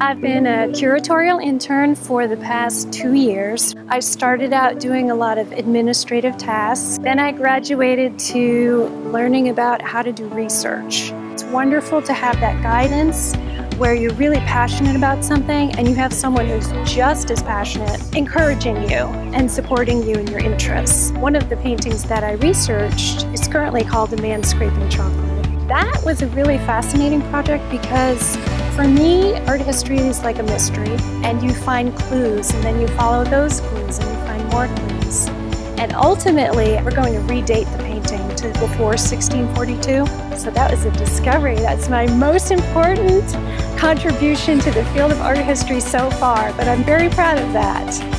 I've been a curatorial intern for the past two years. I started out doing a lot of administrative tasks. Then I graduated to learning about how to do research. It's wonderful to have that guidance where you're really passionate about something and you have someone who's just as passionate encouraging you and supporting you in your interests. One of the paintings that I researched is currently called A Man Scraping Chocolate. That was a really fascinating project because for me, art history is like a mystery and you find clues and then you follow those clues and you find more clues. And ultimately, we're going to redate the painting to before 1642. So that was a discovery. That's my most important contribution to the field of art history so far, but I'm very proud of that.